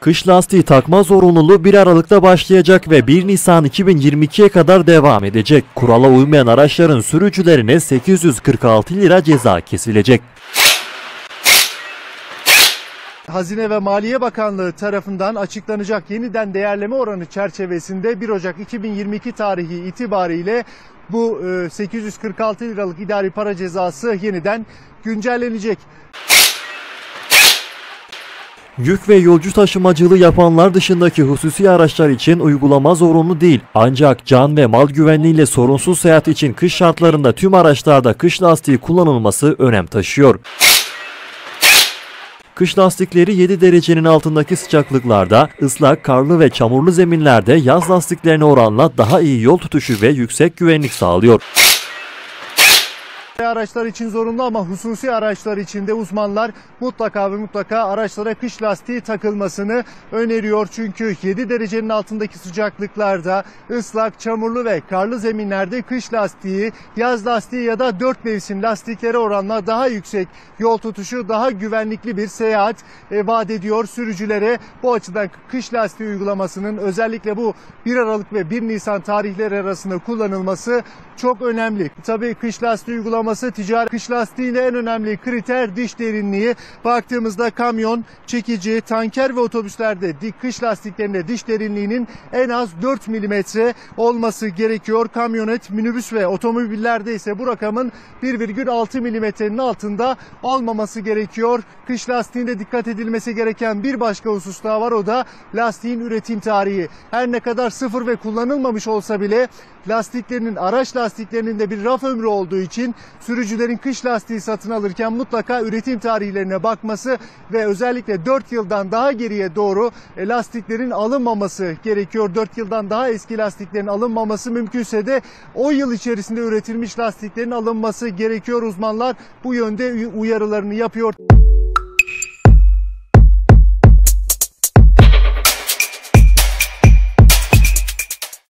Kış lastiği takma zorunluluğu 1 Aralık'ta başlayacak ve 1 Nisan 2022'ye kadar devam edecek. Kurala uymayan araçların sürücülerine 846 lira ceza kesilecek. Hazine ve Maliye Bakanlığı tarafından açıklanacak yeniden değerleme oranı çerçevesinde 1 Ocak 2022 tarihi itibariyle bu e, 846 liralık idari para cezası yeniden güncellenecek. Yük ve yolcu taşımacılığı yapanlar dışındaki hususi araçlar için uygulama zorunlu değil. Ancak can ve mal güvenliğiyle sorunsuz seyahat için kış şartlarında tüm araçlarda kış lastiği kullanılması önem taşıyor. Kış lastikleri 7 derecenin altındaki sıcaklıklarda, ıslak, karlı ve çamurlu zeminlerde yaz lastiklerine oranla daha iyi yol tutuşu ve yüksek güvenlik sağlıyor. Araçlar için zorunlu ama hususi araçlar için de uzmanlar mutlaka ve mutlaka araçlara kış lastiği takılmasını öneriyor. Çünkü 7 derecenin altındaki sıcaklıklarda ıslak, çamurlu ve karlı zeminlerde kış lastiği, yaz lastiği ya da 4 mevsim lastiklere oranla daha yüksek yol tutuşu, daha güvenlikli bir seyahat e, vaat ediyor sürücülere. Bu açıdan kış lastiği uygulamasının özellikle bu 1 Aralık ve 1 Nisan tarihleri arasında kullanılması çok önemli. Tabii kış lastiği uygulaması ticari kış lastiğinde en önemli kriter diş derinliği. Baktığımızda kamyon, çekici, tanker ve otobüslerde kış lastiklerinde diş derinliğinin en az 4 milimetre olması gerekiyor. Kamyonet, minibüs ve otomobillerde ise bu rakamın 1,6 milimetrenin altında olmaması gerekiyor. Kış lastiğinde dikkat edilmesi gereken bir başka husus daha var o da lastiğin üretim tarihi. Her ne kadar sıfır ve kullanılmamış olsa bile lastiklerinin araç lastiklerinin de bir raf ömrü olduğu için sürücülerin kış lastiği satın alırken mutlaka üretim tarihlerine bakması ve özellikle 4 yıldan daha geriye doğru e, lastiklerin alınmaması gerekiyor. 4 yıldan daha eski lastiklerin alınmaması mümkünse de o yıl içerisinde üretilmiş lastiklerin alınması gerekiyor. Uzmanlar bu yönde uyarılarını yapıyor.